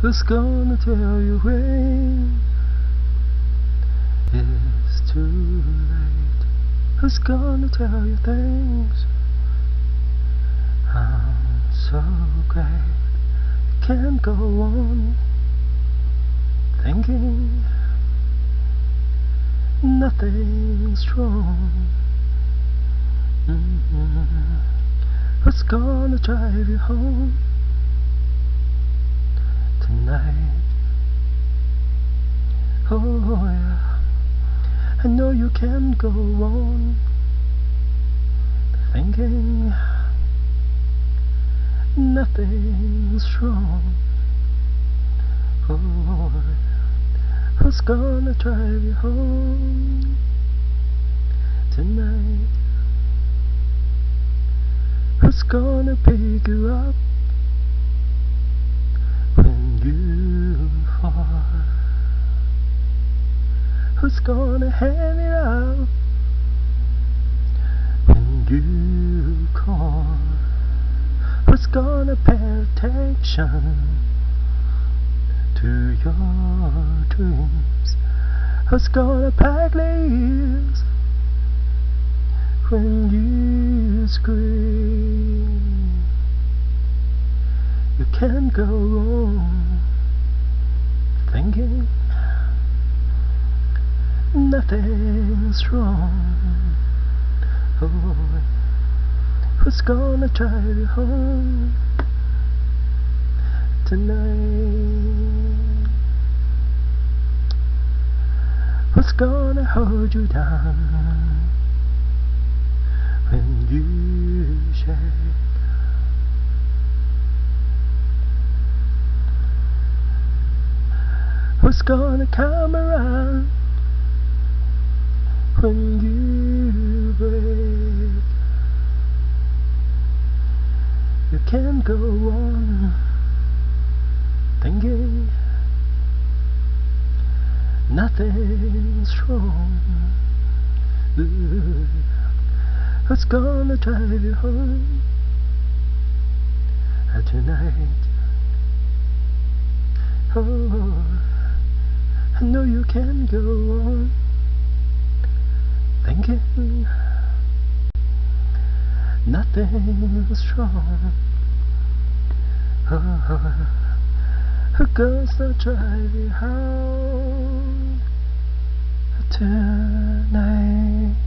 Who's gonna tell you when it's too late? Who's gonna tell you things? I'm so glad can't go on thinking nothing's wrong. Mm-hmm. Who's gonna drive you home Oh yeah, I know you can't go on thinking nothing's wrong. Oh, who's gonna drive you home tonight? Who's gonna pick you up Who's gonna hand it out when you call? Who's gonna pay attention to your dreams? Who's gonna pack their ears when you scream? You can't go wrong thinking nothing's wrong. Oh, who's gonna drive you home tonight? Who's gonna hold you down when you shake? Who's gonna come around when you break? Go on thinking nothing's wrong. Who's gonna drive you home tonight? Oh, I know you can go on thinking nothing's wrong. Goes to drive you home tonight?